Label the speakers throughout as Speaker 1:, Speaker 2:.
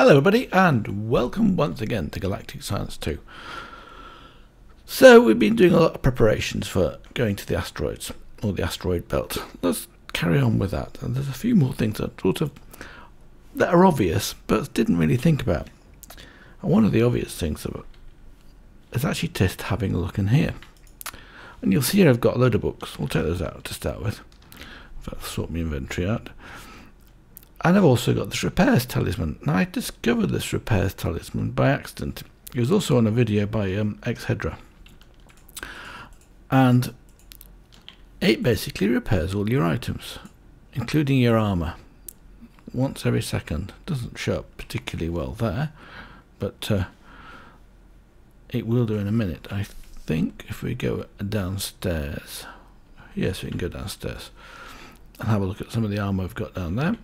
Speaker 1: Hello everybody and welcome once again to Galactic Science 2. So we've been doing a lot of preparations for going to the asteroids or the asteroid belt. Let's carry on with that and there's a few more things that sort of that are obvious but didn't really think about. And one of the obvious things about is actually just having a look in here. And you'll see here I've got a load of books. We'll take those out to start with. If I sort my inventory out. And I've also got this repairs talisman. Now I discovered this repairs talisman by accident. It was also on a video by um, Xhedra. And it basically repairs all your items, including your armour, once every second. Doesn't show up particularly well there, but uh, it will do in a minute. I think if we go downstairs, yes, we can go downstairs and have a look at some of the armour we've got down there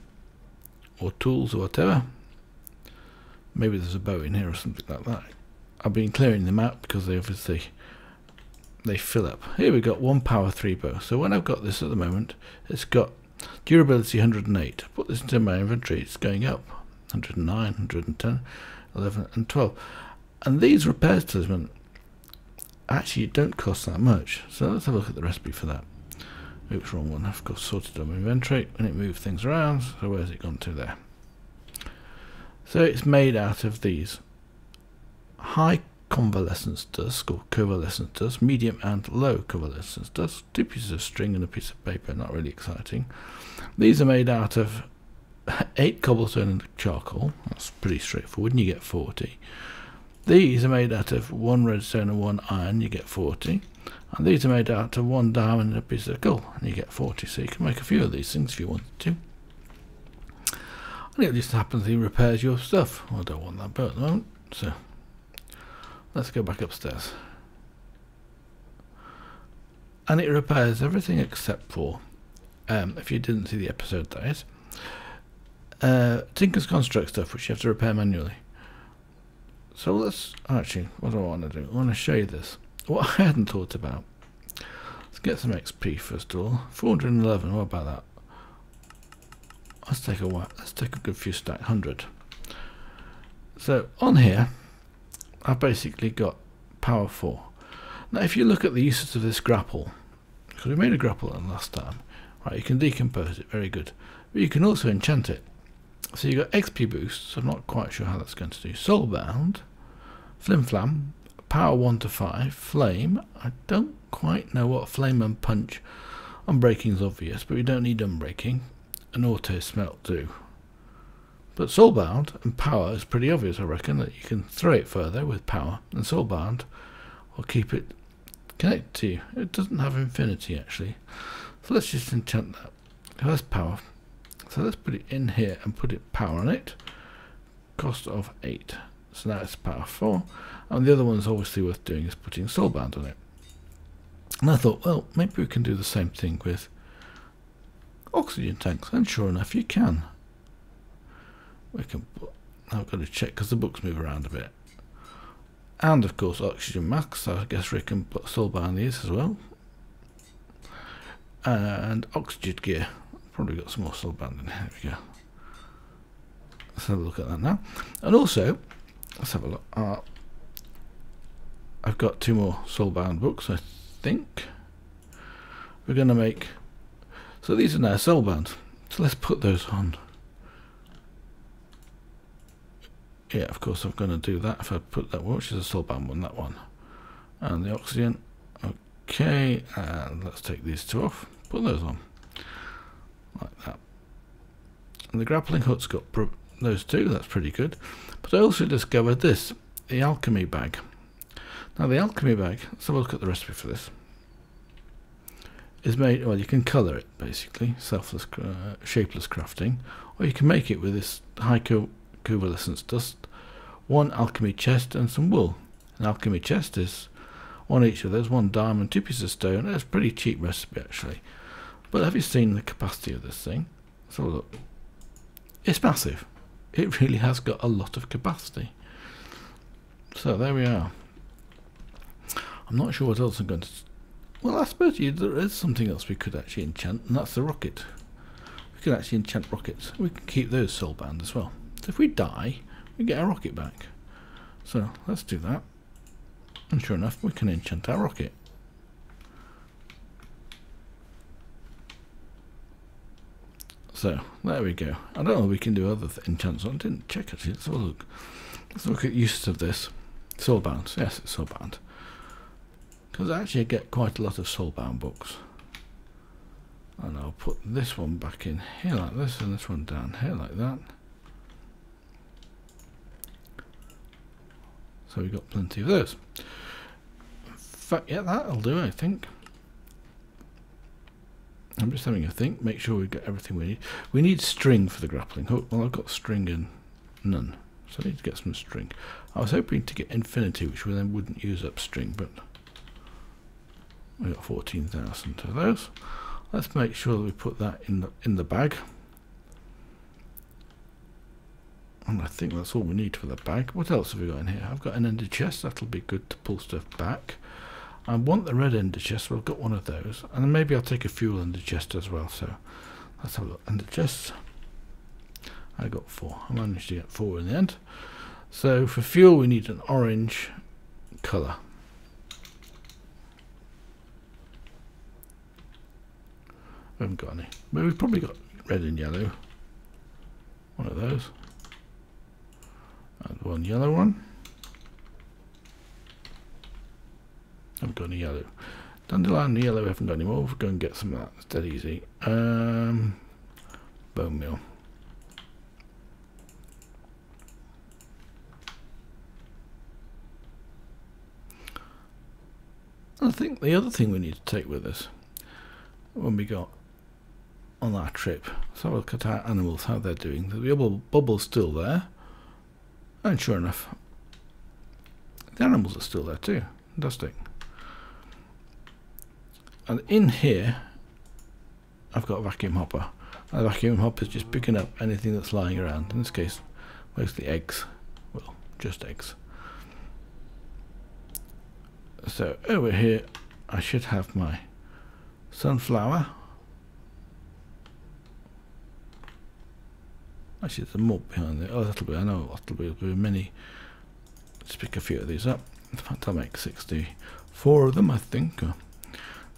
Speaker 1: or tools or whatever. Maybe there's a bow in here or something like that. I've been clearing them out because they obviously they fill up. Here we've got one power 3 bow. So when I've got this at the moment, it's got durability 108. Put this into my inventory, it's going up. 109, 110, 11 and 12. And these repairs actually don't cost that much. So let's have a look at the recipe for that. Oops, wrong one. I've got sorted on my inventory and it moved things around. So where's it gone to there? So it's made out of these high convalescence dust or coalescence dust, medium and low coalescence dust, two pieces of string and a piece of paper, not really exciting. These are made out of 8 cobblestone and charcoal, that's pretty straightforward, and you get 40. These are made out of 1 redstone and 1 iron, you get 40. And these are made out of one diamond and a piece of coal, and you get 40. So you can make a few of these things if you wanted to. And it just happens he repairs your stuff. I don't want that boat at the moment, so let's go back upstairs. And it repairs everything except for, um, if you didn't see the episode, that is, uh, Tinker's Construct stuff, which you have to repair manually. So let's, actually, what do I want to do? I want to show you this what I hadn't thought about. Let's get some XP first of all. 411, what about that? Let's take a let's take a good few stack, 100. So on here, I've basically got power 4. Now if you look at the uses of this grapple, because we made a grapple last time, right, you can decompose it, very good. But you can also enchant it. So you've got XP boosts, I'm not quite sure how that's going to do. Soulbound, Flim Flam, power 1 to 5, flame, I don't quite know what flame and punch, unbreaking is obvious, but we don't need unbreaking, and auto smelt do. But soulbound and power is pretty obvious, I reckon, that you can throw it further with power, and soulbound will keep it connected to you. It doesn't have infinity, actually. So let's just enchant that. that's power. So let's put it in here and put it power on it. Cost of 8. So that's power 4. And the other one is obviously worth doing is putting soulbound on it. And I thought, well, maybe we can do the same thing with oxygen tanks. And sure enough, you can. We can. I've got to check because the books move around a bit. And of course, oxygen masks. So I guess we can put soulbound these as well. And oxygen gear. Probably got some more soulbound in here. There we go. Let's have a look at that now. And also, let's have a look. Uh, I've got two more soulbound books, I think. We're going to make... So these are now soulbound. So let's put those on. Yeah, of course I'm going to do that if I put that one, which is a soulbound one, that one. And the oxygen. Okay, and let's take these two off. Put those on. Like that. And the grappling hook's got those two, that's pretty good. But I also discovered this, the alchemy bag. Now the alchemy bag, let's have a look at the recipe for this. Is made, well you can colour it basically, selfless, uh, shapeless crafting, or you can make it with this high co coalescence dust, one alchemy chest and some wool. An alchemy chest is one each of those, one diamond, two pieces of stone, that's a pretty cheap recipe actually. But have you seen the capacity of this thing? A look. It's massive it really has got a lot of capacity. So there we are. I'm not sure what else I'm going to... Well, I suppose you, there is something else we could actually enchant, and that's the rocket. We can actually enchant rockets. We can keep those soulbound as well. So if we die, we get our rocket back. So let's do that. And sure enough, we can enchant our rocket. So there we go. I don't know if we can do other enchants. I didn't check it. Let's have a look. Let's look at uses of this. Soulbound. Yes, it's soulbound. Because I actually get quite a lot of soulbound books. And I'll put this one back in here like this and this one down here like that. So we've got plenty of those. In fact, yeah, that'll do, I think. I'm just having a think, make sure we get everything we need. We need string for the grappling hook. Well, I've got string and none, so I need to get some string. I was hoping to get infinity, which we then wouldn't use up string, but we got 14,000 of those. Let's make sure that we put that in the, in the bag. And I think that's all we need for the bag. What else have we got in here? I've got an ender chest. That'll be good to pull stuff back. I want the red ender chest, so I've got one of those. And then maybe I'll take a fuel ender chest as well. So let's have a look. Ender chests. I got four. I managed to get four in the end. So for fuel, we need an orange colour. We haven't got any. But we've probably got red and yellow. One of those. And one yellow one. I've got any yellow. Dandelion yellow, we haven't got any more. We'll go and get some of that. It's dead easy. Um, bone meal. I think the other thing we need to take with us when we got on our trip, a look at our animals, how they're doing. The bubble, bubble's still there. And sure enough, the animals are still there too. Fantastic. And in here, I've got a vacuum hopper. And the vacuum hopper is just picking up anything that's lying around. In this case, mostly eggs. Well, just eggs. So over here, I should have my sunflower. Actually, there's a mob behind there. Oh, that'll be, I know that'll be, there'll be many. Let's pick a few of these up. In fact, I'll make 64 of them, I think.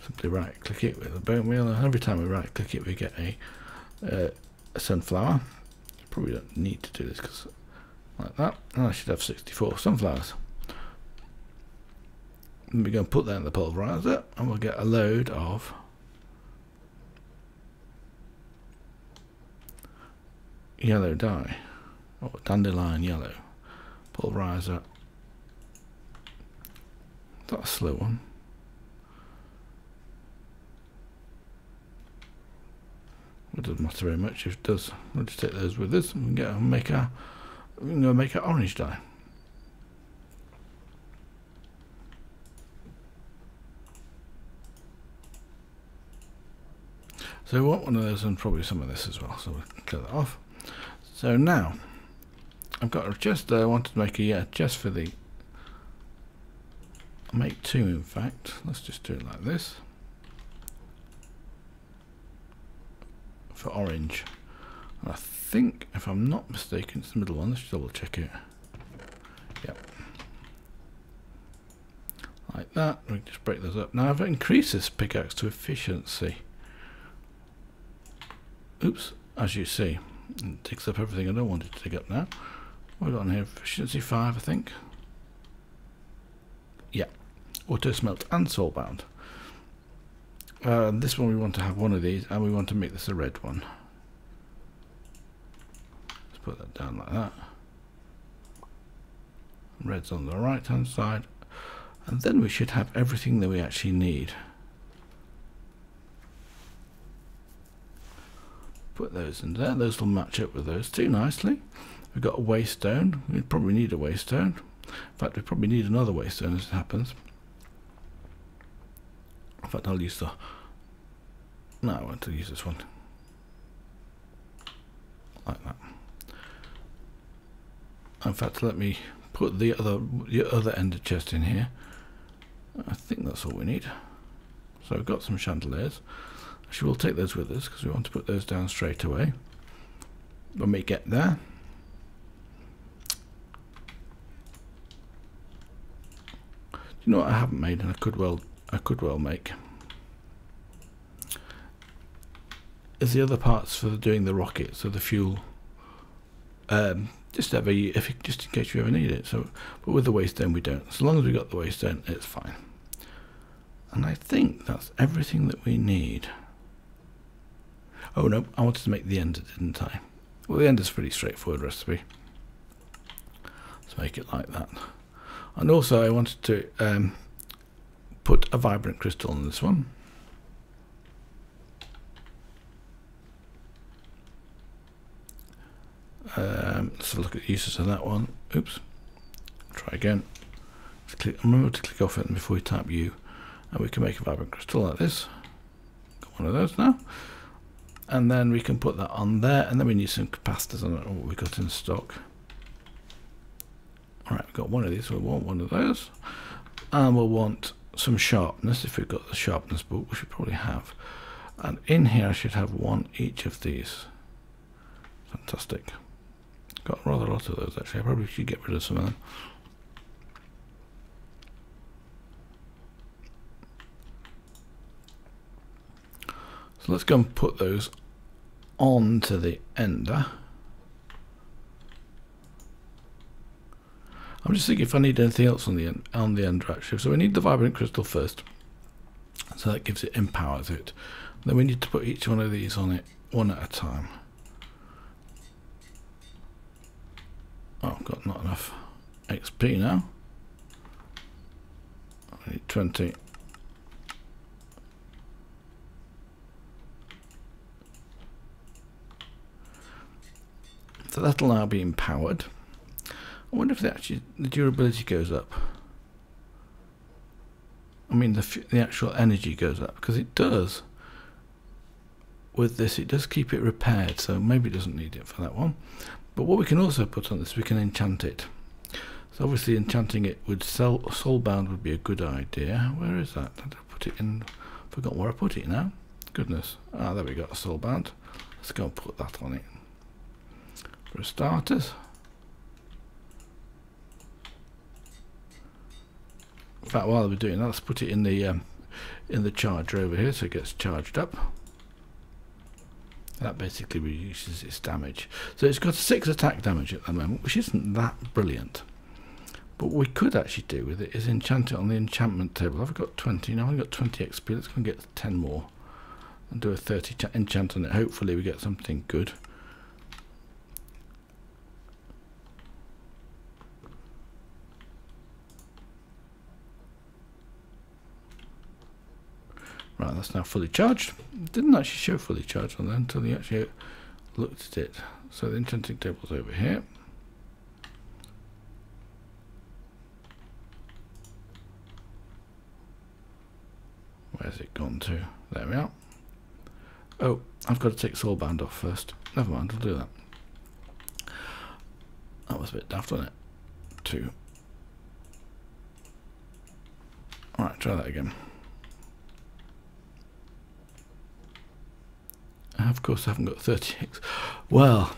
Speaker 1: Simply right click it with a bone meal and every time we right click it, we get a, uh, a sunflower. Probably don't need to do this because like that. And I should have 64 sunflowers. And we're going to put that in the pulverizer, and we'll get a load of yellow dye, or dandelion yellow. Pulverizer. That's a slow one. It doesn't matter very much if it does. We'll just take those with us and get and make a we can make our orange dye. So we want one of those and probably some of this as well, so we'll clear that off. So now, I've got a chest there, I wanted to make a yeah, chest for the, make two in fact, let's just do it like this. For orange. And I think, if I'm not mistaken, it's the middle one, let's double check it. Yep. Like that, we just break those up. Now I've increased this pickaxe to efficiency oops, as you see, it takes up everything I don't want it to take up now. What have we got on here? Efficiency 5, I think. Yeah, auto smelt and soulbound. Uh, this one we want to have one of these, and we want to make this a red one. Let's put that down like that. Red's on the right hand side, and then we should have everything that we actually need. put those in there. Those will match up with those two nicely. We've got a waystone. We probably need a waystone. In fact, we probably need another waystone as it happens. In fact, I'll use the. No, I want to use this one. Like that. In fact, let me put the other the other ender chest in here. I think that's all we need. So we've got some chandeliers. Actually, we'll take those with us because we want to put those down straight away. When we get there. You know what I haven't made and I could well I could well make is the other parts for doing the rocket, so the fuel. Um, just ever, if just in case you ever need it. So, but with the waste waystone we don't. As long as we got the waste waystone, it's fine. And I think that's everything that we need. Oh no, I wanted to make the ender, didn't I? Well, the ender's pretty straightforward recipe. Let's make it like that. And also I wanted to um, put a vibrant crystal on this one. Um, let's have a look at the uses of that one. Oops. Try again. Let's click, remember to click off it before we type U. And we can make a vibrant crystal like this. Got one of those now. And then we can put that on there. And then we need some capacitors. I don't know what we got in stock. Alright, we've got one of these. We'll want one of those. And we'll want some sharpness if we've got the sharpness book, we probably have. And in here I should have one each of these. Fantastic. Got rather a lot of those actually. I probably should get rid of some of them. So let's go and put those onto the ender. I'm just thinking if I need anything else on the end, on the ender actually. So we need the vibrant crystal first. So that gives it empowers it. Then we need to put each one of these on it one at a time. Oh, I've got not enough XP now. I need 20. So that'll now be empowered. I wonder if the actually the durability goes up. I mean the the actual energy goes up because it does. With this, it does keep it repaired, so maybe it doesn't need it for that one. But what we can also put on this, we can enchant it. So obviously enchanting it with soul, soulbound would be a good idea. Where is that? I put it in? Forgot where I put it now. Goodness. Ah, there we go, soulbound. Let's go and put that on it. For starters. In fact, while we're doing that, let's put it in the um, in the charger over here so it gets charged up. That basically reduces its damage. So it's got 6 attack damage at the moment, which isn't that brilliant. But what we could actually do with it is enchant it on the enchantment table. I've got 20 now, I've got 20 XP. Let's go and get 10 more and do a 30 enchant on it. Hopefully we get something good. Right, that's now fully charged. It didn't actually show fully charged on there until you actually looked at it. So the enchanting table's over here. Where's it gone to? There we are. Oh, I've got to take Soulbound off first. Never mind, I'll do that. That was a bit daft, wasn't it? Two. Alright, try that again. Of course I haven't got 30x. Well,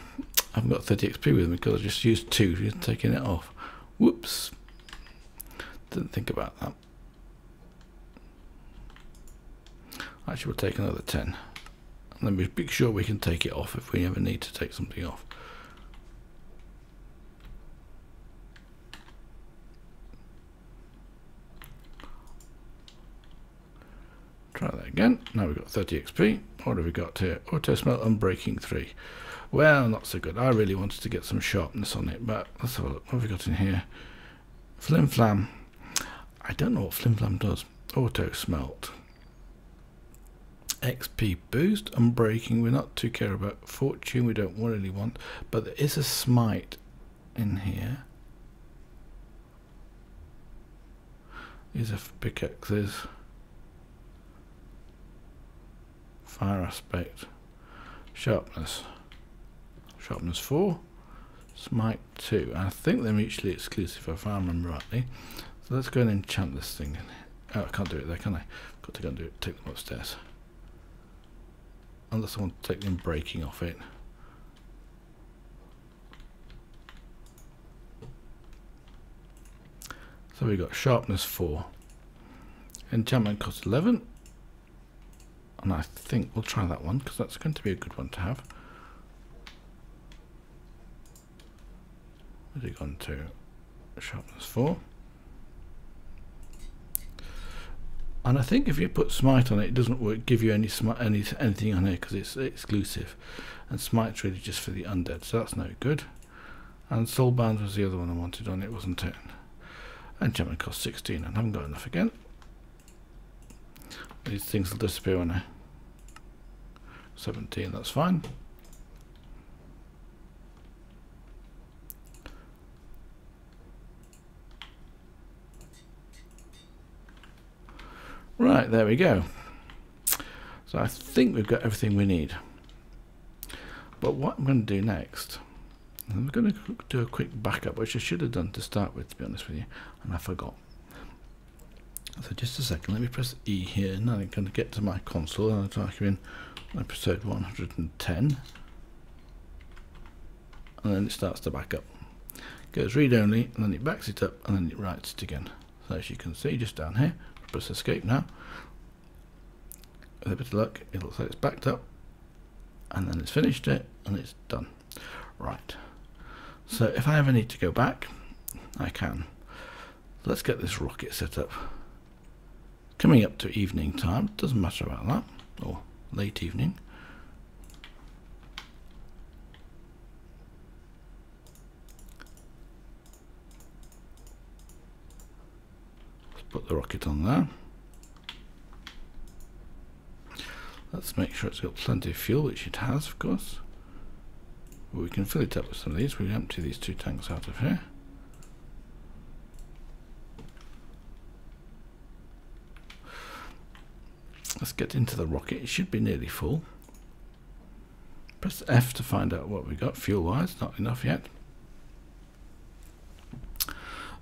Speaker 1: I haven't got 30 XP with me because I just used two, just taking it off. Whoops. Didn't think about that. Actually, we'll take another 10. And then we'll be sure we can take it off if we ever need to take something off. Try that again. Now we've got 30 XP. What have we got here? Auto smelt unbreaking 3. Well, not so good. I really wanted to get some sharpness on it, but let's have a look. What have we got in here? Flim Flam. I don't know what Flim Flam does. Auto smelt. XP boost, unbreaking. We're not too care about fortune. We don't really want, but there is a smite in here. These are pickaxes. Fire aspect, sharpness, sharpness 4, smite 2. I think they're mutually exclusive if I remember rightly. So let's go and enchant this thing. Oh, I can't do it there, can I? Got to go and do it, take them upstairs. Unless I want to take them breaking off it. So we've got sharpness 4. Enchantment cost 11. And I think we'll try that one because that's going to be a good one to have. Where's it gone to? Sharpness 4. And I think if you put Smite on it, it doesn't work, give you any, any anything on here because it's exclusive. And Smite's really just for the undead, so that's no good. And Soulbound was the other one I wanted on it, wasn't it? And Enchantment cost 16, and I haven't got enough again. These things will disappear when I... 17, that's fine. Right, there we go. So I think we've got everything we need. But what I'm going to do next, I'm going to do a quick backup, which I should have done to start with, to be honest with you, and I forgot. So just a second, let me press E here, and I'm going to get to my console, and I'll type in episode 110, and then it starts to back up. Goes read only, and then it backs it up, and then it writes it again. So as you can see, just down here, press escape now. With a bit of luck, it looks like it's backed up, and then it's finished it, and it's done. Right. So if I ever need to go back, I can. Let's get this rocket set up. Coming up to evening time, doesn't matter about that, or late evening. put the rocket on there. Let's make sure it's got plenty of fuel, which it has, of course. But we can fill it up with some of these. We empty these two tanks out of here. Let's get into the rocket. It should be nearly full. Press F to find out what we got fuel-wise. Not enough yet.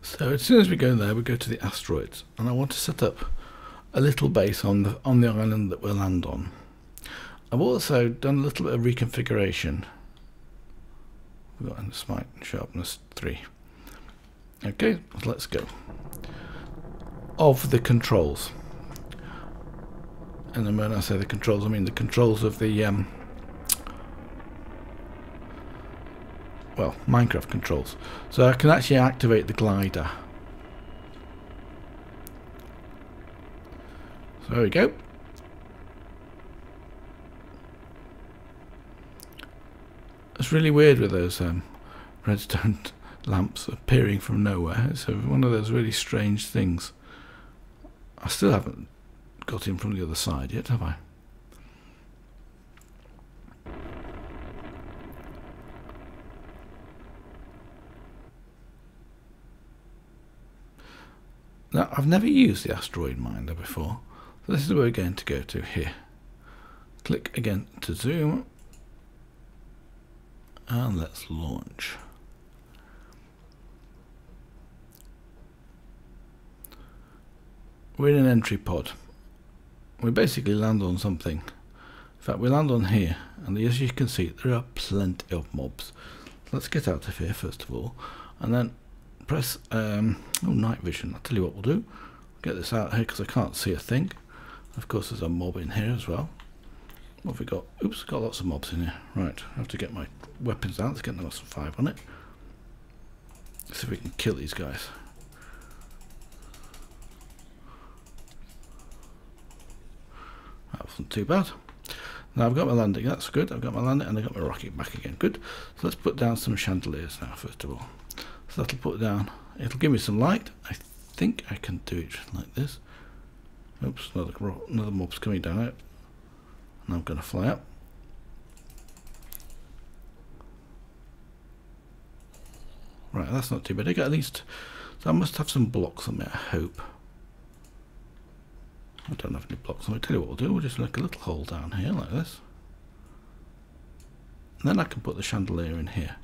Speaker 1: So as soon as we go there, we go to the asteroids, and I want to set up a little base on the on the island that we'll land on. I've also done a little bit of reconfiguration. We've got a smite sharpness three. Okay, let's go. Of the controls, and when I say the controls, I mean the controls of the um, well, Minecraft controls. So I can actually activate the glider. So there we go. It's really weird with those um, redstone lamps appearing from nowhere. It's one of those really strange things. I still haven't got in from the other side yet, have I? Now, I've never used the asteroid minder before, so this is where we're going to go to here. Click again to zoom, and let's launch. We're in an entry pod. We basically land on something. In fact, we land on here, and as you can see, there are plenty of mobs. Let's get out of here first of all, and then press um, oh night vision. I'll tell you what we'll do. Get this out here because I can't see a thing. Of course, there's a mob in here as well. What have we got? Oops, got lots of mobs in here. Right, I have to get my weapons out. Let's get the another five on it. See if we can kill these guys. Wasn't too bad. Now I've got my landing, that's good. I've got my landing and I've got my rocket back again. Good. So let's put down some chandeliers now, first of all. So that'll put down, it'll give me some light. I think I can do it like this. Oops, another, another mob's coming down out. And I'm going to fly up. Right, that's not too bad. I got at least, so I must have some blocks on me, I hope. I don't have any blocks I'll Tell you what we'll do, we'll just make a little hole down here like this. And then I can put the chandelier in here.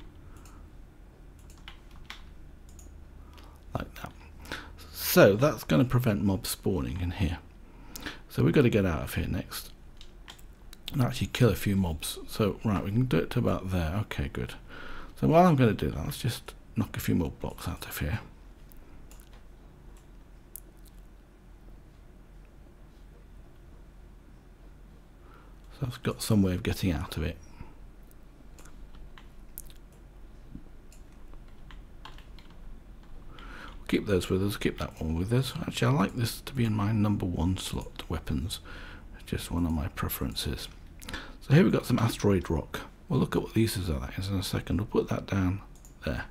Speaker 1: like that. So that's going to prevent mobs spawning in here. So we've got to get out of here next and actually kill a few mobs. So right, we can do it to about there. Okay, good. So while I'm going to do that, let's just knock a few more blocks out of here. So I've got some way of getting out of it. We'll keep those with us, keep that one with us. Actually, I like this to be in my number one slot, weapons. It's just one of my preferences. So here we've got some asteroid rock. We'll look at what the uses of that is in a second. We'll put that down there.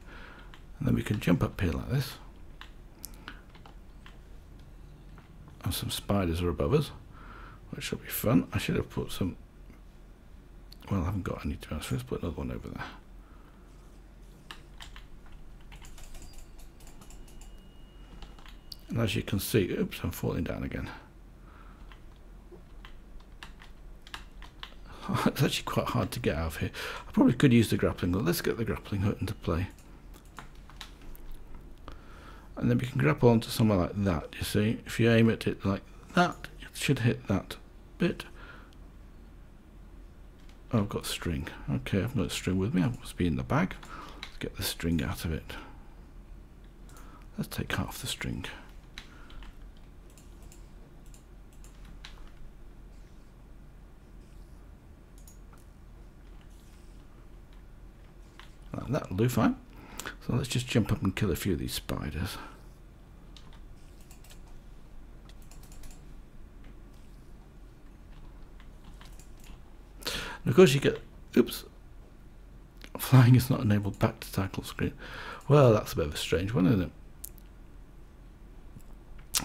Speaker 1: And then we can jump up here like this. And some spiders are above us, which will be fun. I should have put some... Well, I haven't got any to. Let's put another one over there. And as you can see, oops, I'm falling down again. it's actually quite hard to get out of here. I probably could use the grappling hook. Let's get the grappling hook into play. And then we can grapple onto somewhere like that, you see. If you aim at it like that, it should hit that bit. Oh, I've got string. Okay, I've got string with me. I must be in the bag. Let's get the string out of it. Let's take half the string. that'll do fine. So let's just jump up and kill a few of these spiders. Course you get, oops, flying is not enabled back to title screen. Well, that's a bit of a strange one, isn't it?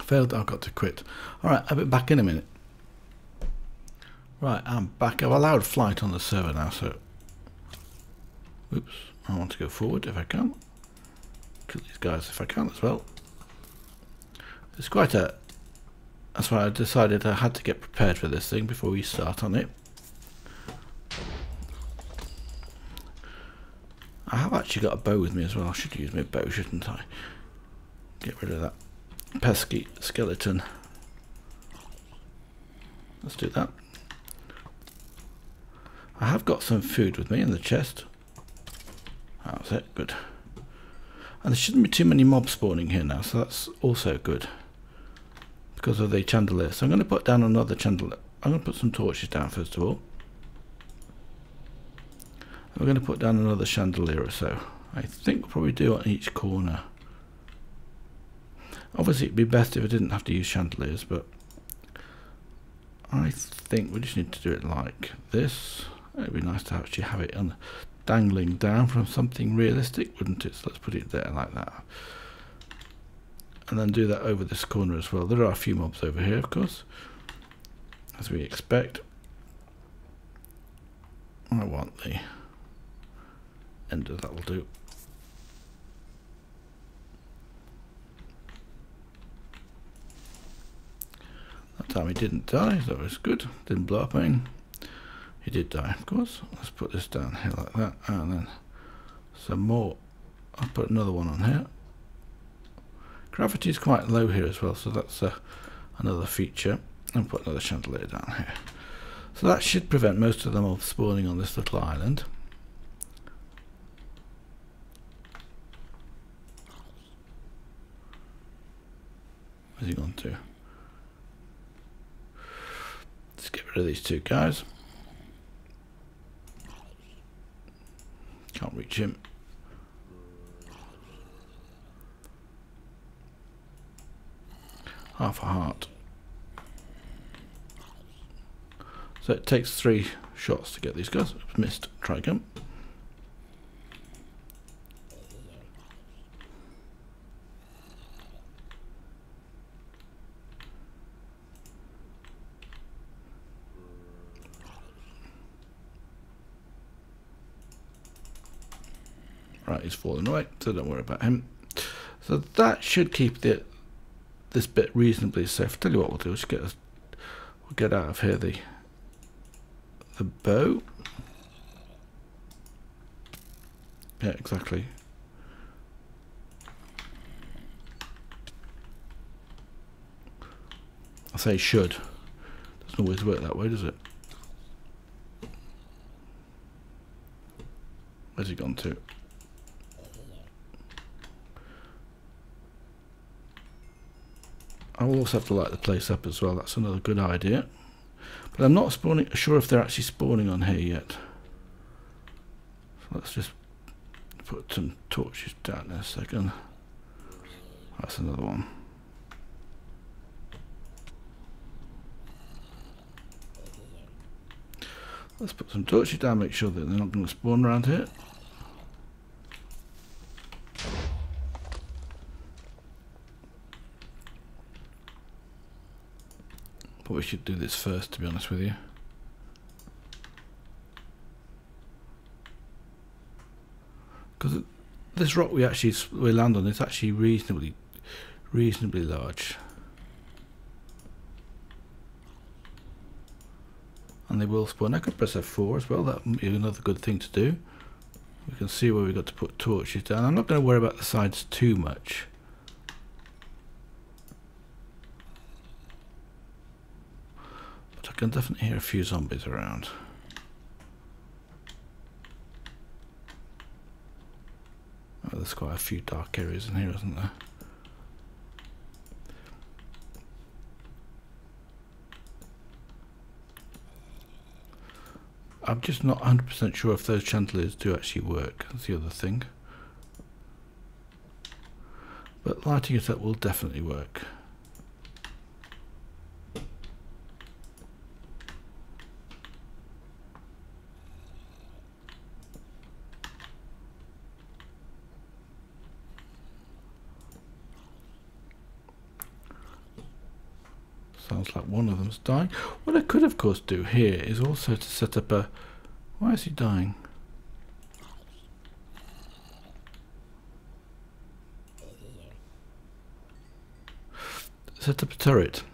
Speaker 1: Failed, I've got to quit. Alright, I'll be back in a minute. Right, I'm back. I've allowed flight on the server now, so... Oops. I want to go forward if I can. Kill these guys if I can as well. It's quite a... That's why I decided I had to get prepared for this thing before we start on it. I have actually got a bow with me as well. I should use my bow, shouldn't I? Get rid of that pesky skeleton. Let's do that. I have got some food with me in the chest. That's it, good. And there shouldn't be too many mobs spawning here now, so that's also good. Because of the chandelier. So I'm going to put down another chandelier. I'm going to put some torches down first of all. We're going to put down another chandelier or so. I think we'll probably do on each corner. Obviously it'd be best if I didn't have to use chandeliers, but I think we just need to do it like this. It'd be nice to actually have it on dangling down from something realistic, wouldn't it? So let's put it there like that. And then do that over this corner as well. There are a few mobs over here, of course, as we expect. I want the of that will do. That time he didn't die, so that was good. Didn't blow up anything. He did die, of course. Let's put this down here like that, and then some more. I'll put another one on here. Gravity is quite low here as well, so that's uh, another feature. And put another chandelier down here. So that should prevent most of them of spawning on this little island. Where's he gone to? Let's get rid of these two guys. Can't reach him. Half a heart. So it takes three shots to get these guys. Missed. Try again. Right, he's falling away, so don't worry about him. So that should keep the this bit reasonably safe. Tell you what we'll do, is get us, we'll get out of here the the bow. Yeah, exactly. I say should. Doesn't always work that way, does it? Where's he gone to? I will also have to light the place up as well. That's another good idea. But I'm not spawning, sure if they're actually spawning on here yet. So let's just put some torches down there a second. That's another one. Let's put some torches down, make sure that they're not going to spawn around here. We should do this first, to be honest with you. Because this rock we actually we land on is actually reasonably, reasonably large. And they will spawn. I could press F4 as well. That be another good thing to do. We can see where we've got to put torches down. I'm not going to worry about the sides too much. Can definitely hear a few zombies around. Oh, there's quite a few dark areas in here, isn't there? I'm just not 100% sure if those chandeliers do actually work, that's the other thing. But lighting it up will definitely work. Sounds like one of them's dying. What I could, of course, do here is also to set up a... Why is he dying? Set up a turret.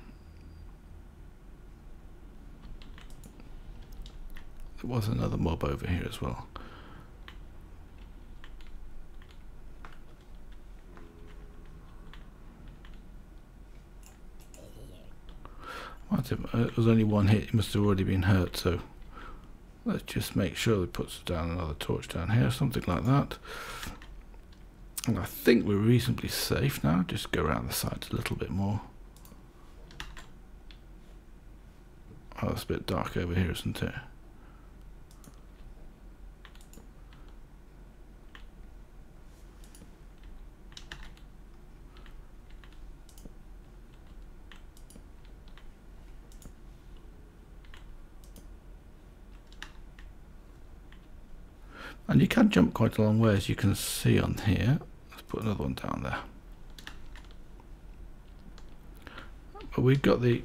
Speaker 1: There was another mob over here as well. It was uh, only one hit. He must have already been hurt. So let's just make sure he puts down another torch down here, something like that. And I think we're reasonably safe now. Just go around the sides a little bit more. Oh, it's a bit dark over here, isn't it? And you can jump quite a long way as you can see on here. Let's put another one down there. But we've got the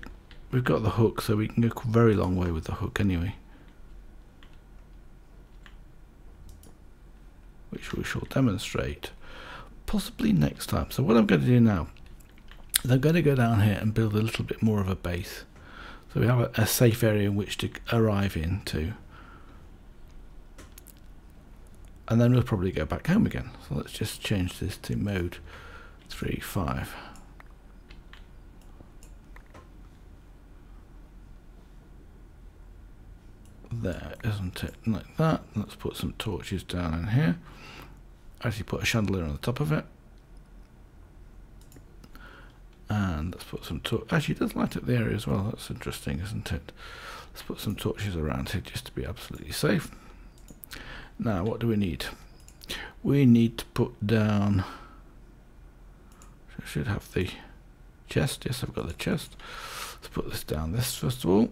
Speaker 1: we've got the hook so we can go a very long way with the hook anyway. Which we shall demonstrate possibly next time. So what I'm going to do now is I'm going to go down here and build a little bit more of a base. So we have a, a safe area in which to arrive into and then we'll probably go back home again. So let's just change this to mode 3, 5. There, isn't it? Like that. Let's put some torches down in here. Actually put a chandelier on the top of it. And let's put some torches. Actually, it does light up the area as well. That's interesting, isn't it? Let's put some torches around here just to be absolutely safe. Now, what do we need? We need to put down. I should have the chest. Yes, I've got the chest. Let's put this down. This first of all.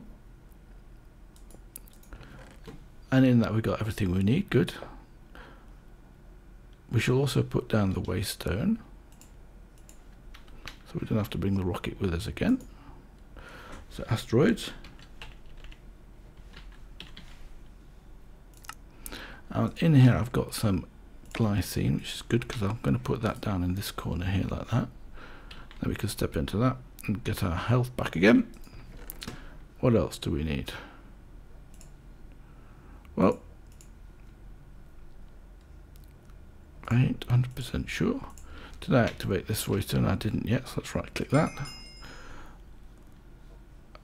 Speaker 1: And in that we've got everything we need. Good. We shall also put down the waystone. So we don't have to bring the rocket with us again. So asteroids. And in here I've got some glycine, which is good because I'm going to put that down in this corner here like that. Then we can step into that and get our health back again. What else do we need? Well, I ain't 100% sure. Did I activate this waystone? I didn't yet, so let's right click that.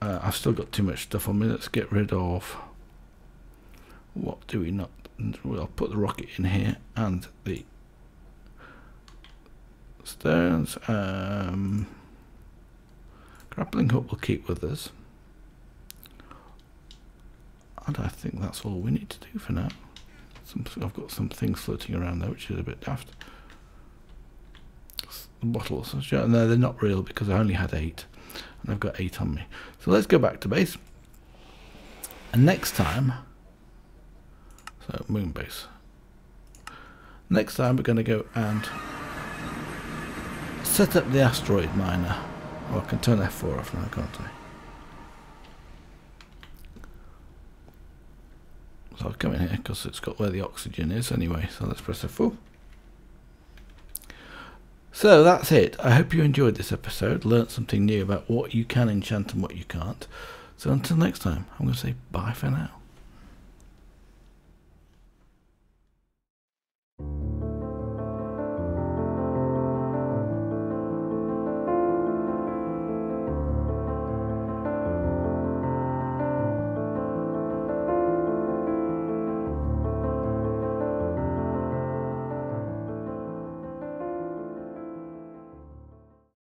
Speaker 1: Uh, I've still got too much stuff on me. Let's get rid of what do we not we'll put the rocket in here and the stones um, grappling hook will keep with us and I think that's all we need to do for now. Some, I've got some things floating around there, which is a bit daft. The bottles, no, they're not real because I only had eight, and I've got eight on me. So let's go back to base. And next time, so moon base. Next time we're going to go and set up the asteroid miner. Oh, I can turn F4 off now, can't I? So I'll come in here because it's got where the oxygen is anyway. So let's press F4. So that's it. I hope you enjoyed this episode, learnt something new about what you can enchant and what you can't. So until next time, I'm going to say bye for now.